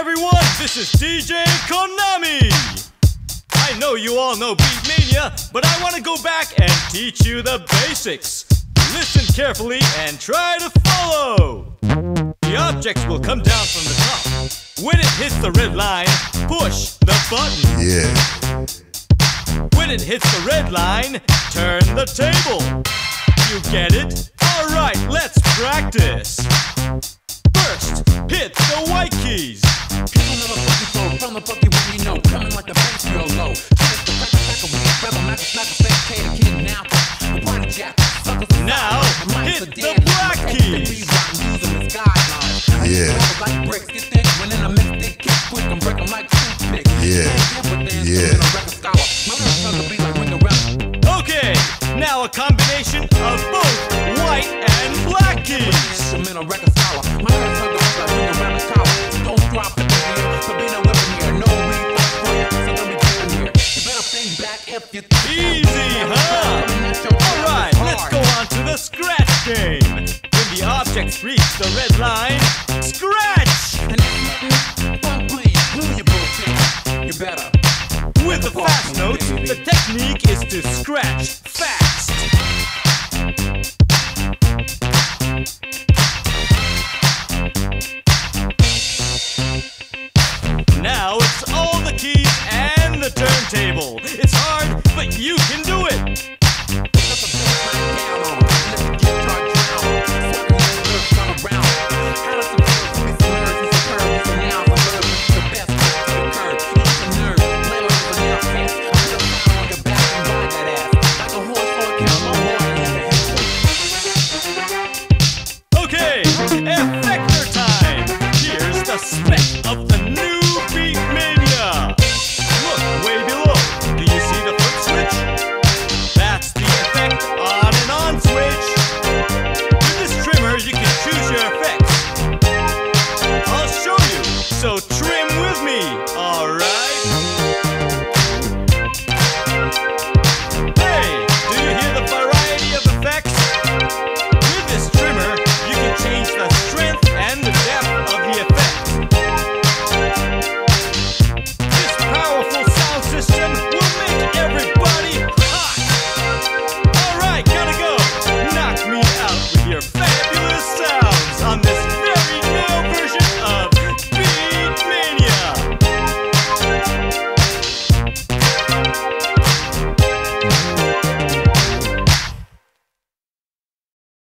everyone, this is DJ Konami. I know you all know Beatmania, but I want to go back and teach you the basics. Listen carefully and try to follow. The objects will come down from the top. When it hits the red line, push the button. Yeah. When it hits the red line, turn the table. You get it? Alright, let's practice. First, hit the white keys. Now. The party jack, suckers. Now, hit the black keys. Yeah. Like bricks, get thick a mix, they kick quick and break 'em like toothpicks. Yeah. Yeah. My lyrics are the beat like when the rap. Okay, now a combination of both white and black keys. Instrumental record scholar. Reach the red line, scratch! And if don't please, do your bullshit. You better. With the fast notes, the technique is to scratch